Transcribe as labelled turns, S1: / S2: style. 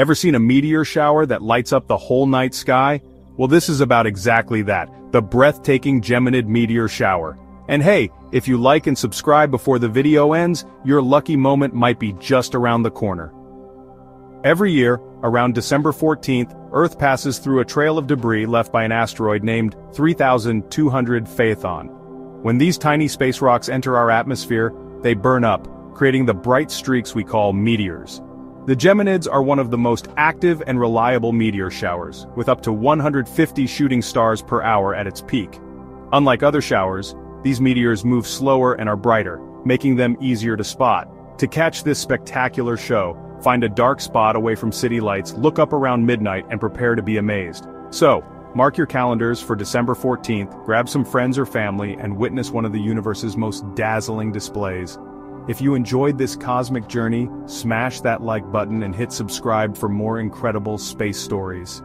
S1: Ever seen a meteor shower that lights up the whole night sky? Well this is about exactly that, the breathtaking Geminid meteor shower. And hey, if you like and subscribe before the video ends, your lucky moment might be just around the corner. Every year, around December 14th, Earth passes through a trail of debris left by an asteroid named 3200 Phaethon. When these tiny space rocks enter our atmosphere, they burn up, creating the bright streaks we call meteors. The Geminids are one of the most active and reliable meteor showers, with up to 150 shooting stars per hour at its peak. Unlike other showers, these meteors move slower and are brighter, making them easier to spot. To catch this spectacular show, find a dark spot away from city lights, look up around midnight and prepare to be amazed. So, mark your calendars for December 14th, grab some friends or family and witness one of the universe's most dazzling displays. If you enjoyed this cosmic journey, smash that like button and hit subscribe for more incredible space stories.